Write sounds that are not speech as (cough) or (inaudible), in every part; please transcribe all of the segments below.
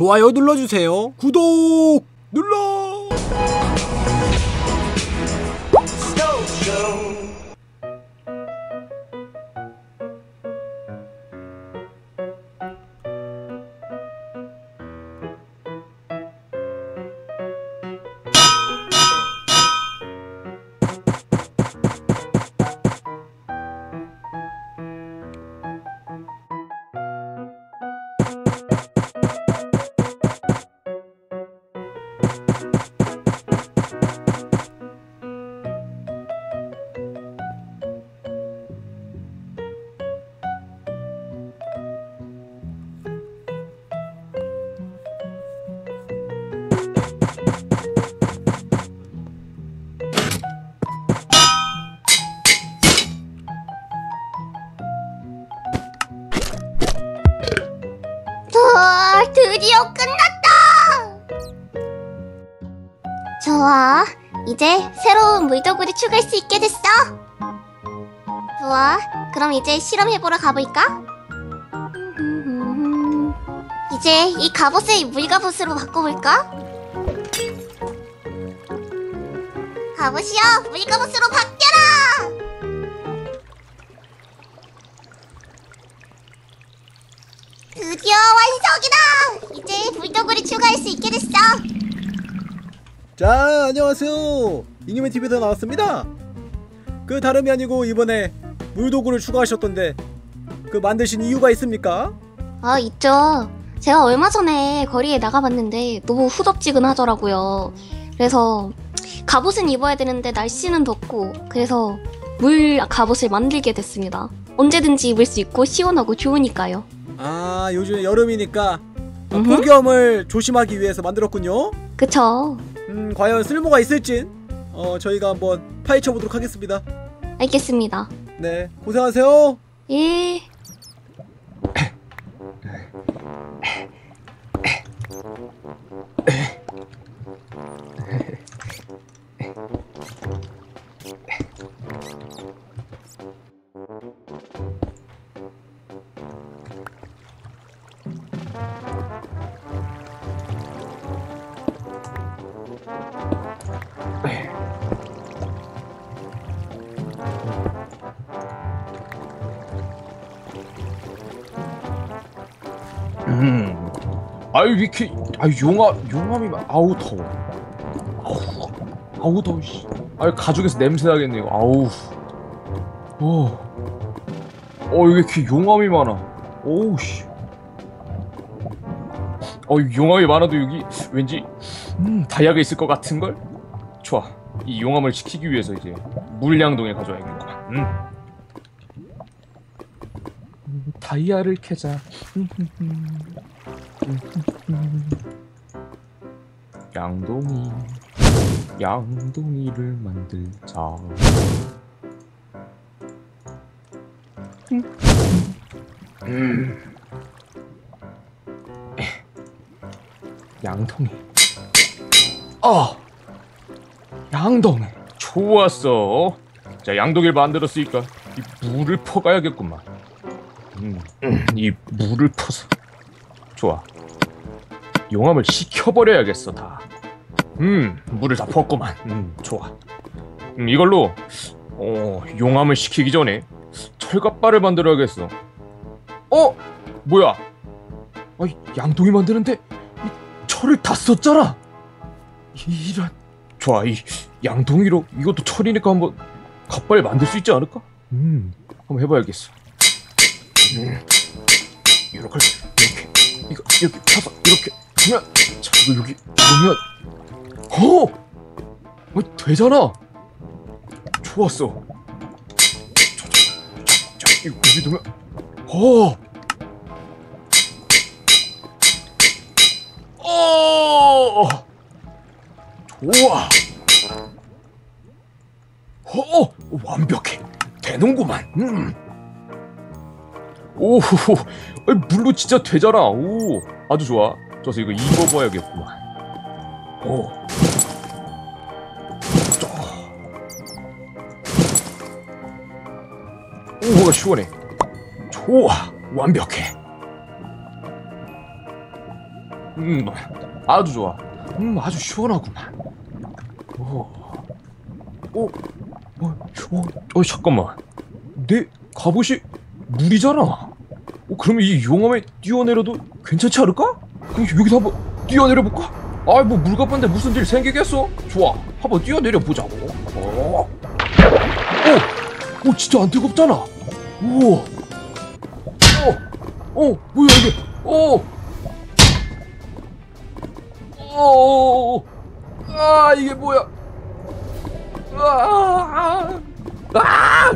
좋아요 눌러주세요. 구독 눌러. 드디어 끝났다! 좋아. 이제 새로운 물도구를 추가할 수 있게 됐어. 좋아. 그럼 이제 실험해보러 가볼까? 이제 이 갑옷을 물갑옷으로 바꿔볼까? 갑옷이여, 물갑옷으로 바뀌어라! 드디어 완성이다! 이제 물도구를 추가할 수 있게 됐어. 자 안녕하세요. 잉여맨 TV에서 나왔습니다. 그 다름이 아니고 이번에 물도구를 추가하셨던데 그 만드신 이유가 있습니까? 아, 있죠. 제가 얼마 전에 거리에 나가봤는데 너무 후덥지근하더라고요. 그래서 갑옷은 입어야 되는데 날씨는 덥고 그래서 물 갑옷을 만들게 됐습니다. 언제든지 입을 수 있고 시원하고 좋으니까요. 아 요즘 여름이니까 어, 음흠. 폭염을 조심하기 위해서 만들었군요. 그쵸? 음 과연 쓸모가 있을진 어 저희가 한번 파헤쳐 보도록 하겠습니다. 알겠습니다. 네 고생하세요. 예. 아유 왜 이렇게 아유 용암 용암이 막 아우 더워. 아우 아우 더워. 씨. 아유 가죽에서 냄새 나겠네 이거. 아우. 어. 어왜 이렇게 용암이 많아? 오우 씨. 어 용암이 많아도 여기 왠지 음 다이아가 있을 것 같은 걸. 좋아. 이 용암을 지키기 위해서 이제 물량동에 가져와야겠구만. 음. 음, 다이아를 캐자. 양동이 양동이를 만들자. 음. 양동이. 아 양동이. 좋았어. 자 양동이를 만들었으니까 이 물을 퍼가야겠구만. 음, 이 물을 퍼서. 좋아 용암을 식혀버려야겠어 다. 음, 물을 다 부었구만. 음, 좋아. 음, 이걸로 어, 용암을 식히기 전에 철갑바를 만들어야겠어. 어, 뭐야? 아이, 양동이 만드는데 이 철을 다 썼잖아. 이- 이런. 좋아, 이 양동이로 이것도 철이니까 한번 갑바를 만들 수 있지 않을까? 음, 한번 해봐야겠어. 음, 이렇게 이렇게 이거 이렇게 펴서 이렇게 하면 자 이거 여기 놓으면 어, 어 되잖아. 좋았어. 이거 여기 놓으면 어, 어, 좋아. 어, 완벽해. 되는구만. 음. 오, 아이, 물로 진짜 되잖아. 오, 아주 좋아. 좋아서 이거 입어봐야겠구만. 오. 오, 오, 시원해. 좋아, 완벽해. 음, 아주 좋아. 음, 아주 시원하구만. 오, 오, 어, 어, 어, 잠깐만. 내 갑옷이 물이잖아. 어, 그러면 이 용암에 뛰어내려도 괜찮지 않을까? 여기서 한번 뛰어내려 볼까? 아이 뭐 물갑인데 무슨 일 생기겠어? 좋아, 한번 뛰어내려 보자고. 어, 오, 오, 진짜 안 뜨겁잖아. 오, 어, 어, 뭐야 이게? 어. 오, 아 이게 뭐야? 아, 아,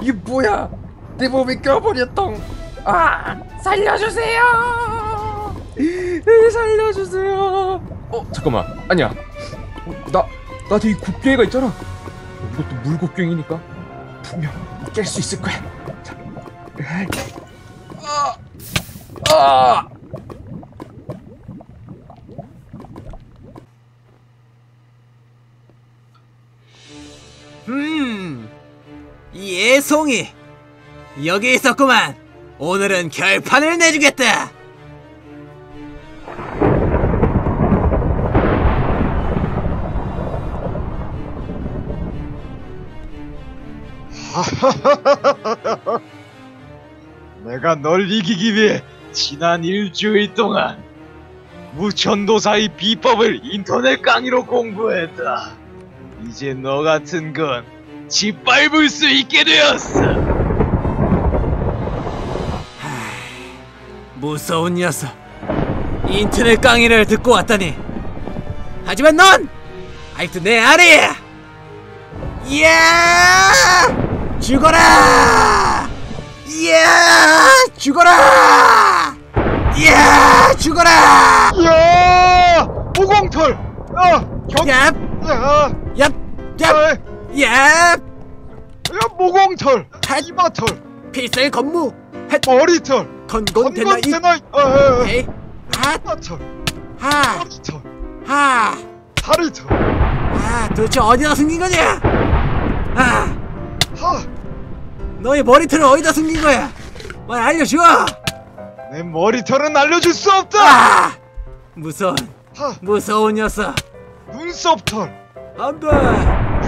이게 뭐야? 내 몸이 껴버렸던. 아, 살려주세요. 에, 살려주세요. 어, 잠깐만, 아니야. 어, 나 나한테 이 곡괭이가 있잖아. 이것도 물곡괭이니까 분명 깰 수 있을 거야. 자. 아, 아. 음, 예송이 여기 있었구만. 오늘은 결판을 내주겠다. (laughs) 내가 널 이기기 위해 지난 일주일 동안 무천도사의 비법을 인터넷 강의로 공부했다. 이제 너 같은 건 짓밟을 수 있게 되었어. 무서운 녀석. 인터넷 강의를 듣고 왔다니. 하지만 넌 아직도 내 아래야. 이야! 죽어라! 이야! 죽어라! 이야! 죽어라! 야! 무공털! 야! 경... 얍! 야! 얍! 얍! 야! 얍! 야! 무공털! 핫! 이마털! 필살 건무! 헷! 머리털! 건곤 대나 이 건건 대나이! 어, 어, 어. 에이! 핫! 하! 머리털! 하! 다리털! 아, 도대체 어디다 숨긴 거냐? 아, 하! 너의 머리털을 어디다 숨긴 거야? 말 알려줘! 내 머리털은 알려줄 수 없다! 아! 무서운, 하! 무서운 녀석. 눈썹털! 안 돼!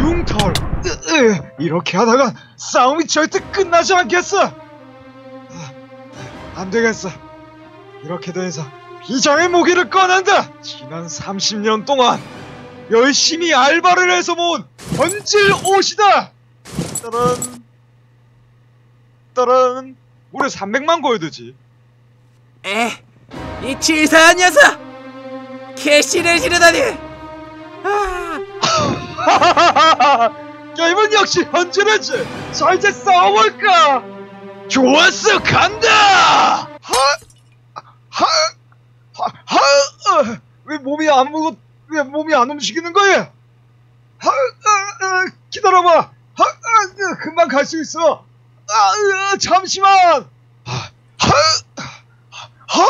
융털! 으, 으, 이렇게 하다가 싸움이 절대 끝나지 않겠어! 아, 안 되겠어. 이렇게 된 이상 비장의 무기를 꺼낸다! 지난 30년 동안 열심히 알바를 해서 모은 번질 옷이다! 따란 따란 무려 300만 거야 되지. 에, 이 치사한 녀석! 캐시를 지르다니! 아, (laughs) 게임은 역시 현질이지! 자 이제 싸워볼까? 좋았어 간다! 하, 하, 하, 하, 어, 왜 몸이 안 무거, 왜 몸이 안 움직이는 거야? 하, 어, 어, 기다려봐 하, 어, 어, 금방 갈 수 있어 아, 어, 잠시만 하, 하,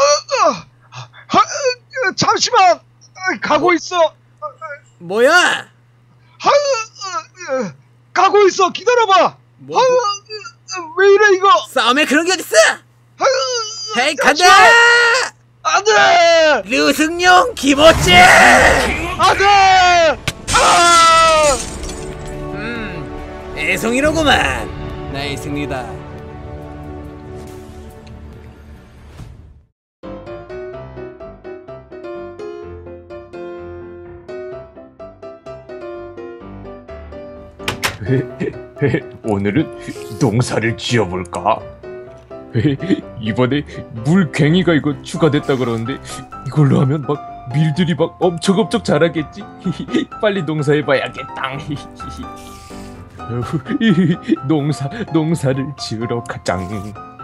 하, 잠시만 어, 가고 있어 뭐야? 하, 어, 어, 가고 있어. 기다려봐. 뭐, 하, 어, 어, 왜 이래 이거? 싸움에 그런 게 어딨어? 하, 어, 헤이, 간다! 안돼, 류승룡 기모찌! 안돼. 아! 음, 애송이로구만. 나의 승리다. 오늘은 농사를 지어볼까? 이번에 물괭이가 이거 추가됐다 그러는데 이걸로 하면 막 밀들이 막 엄청 엄청 자라겠지? (laughs) 빨리 농사해봐야겠다. (laughs) (laughs) 농사 농사를 지으러 가장.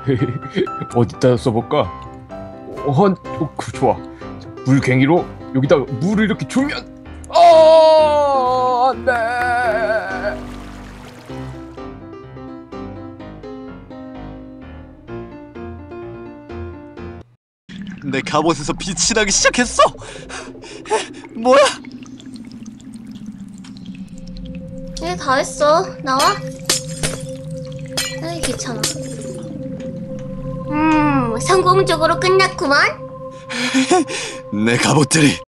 (laughs) 어디다 써볼까? 어, 어, 그 좋아. 자, 물괭이로 여기다 물을 이렇게 주면 어, 안돼. 내 갑옷에서 빛이 나기 시작했어. (laughs) 뭐야? 네, 다 했어. 나와. 아이, 귀찮아. 음, 성공적으로 끝났구만. (laughs) 내 갑옷들이